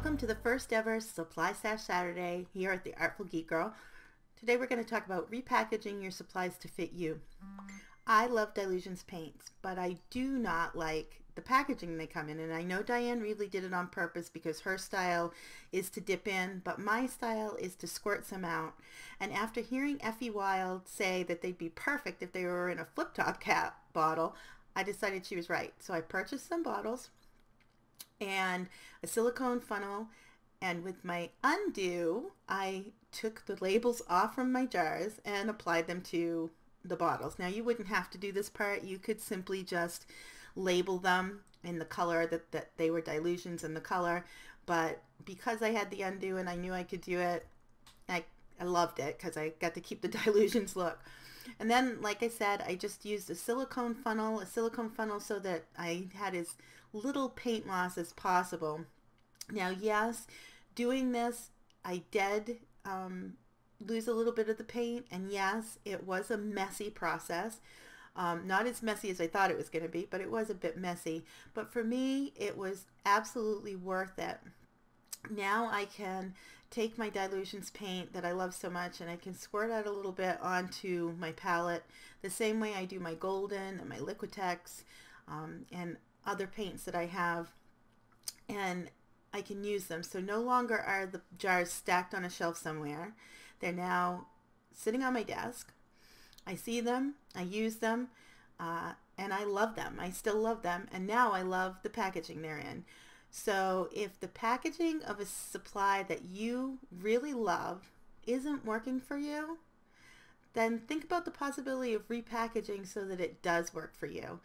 Welcome to the first ever Supply Stash Saturday here at the Artful Geek Girl. Today we're going to talk about repackaging your supplies to fit you. I love Dylusions paints, but I do not like the packaging they come in. And I know Dyan Reaveley did it on purpose because her style is to dip in, but my style is to squirt some out. And after hearing Effy Wild say that they'd be perfect if they were in a flip-top cap bottle, I decided she was right. So I purchased some bottles and a silicone funnel and with my Un-du I took the labels off from my jars and applied them to the bottles. Now you wouldn't have to do this part. You could simply just label them in the color that, that they were Dylusions in the color. But because I had the Un-du and I knew I could do it, I, I loved it because I got to keep the Dylusions look. And then, like I said, I just used a silicone funnel, a silicone funnel so that I had as little paint loss as possible. Now, yes, doing this, I did um, lose a little bit of the paint, and yes, it was a messy process. Um, not as messy as I thought it was going to be, but it was a bit messy. But for me, it was absolutely worth it. Now I can take my Dylusions paint that I love so much and I can squirt out a little bit onto my palette the same way I do my Golden and my Liquitex um, and other paints that I have and I can use them. So no longer are the jars stacked on a shelf somewhere. They're now sitting on my desk. I see them, I use them, uh, and I love them. I still love them, and now I love the packaging they're in. So if the packaging of a supply that you really love isn't working for you, then think about the possibility of repackaging so that it does work for you.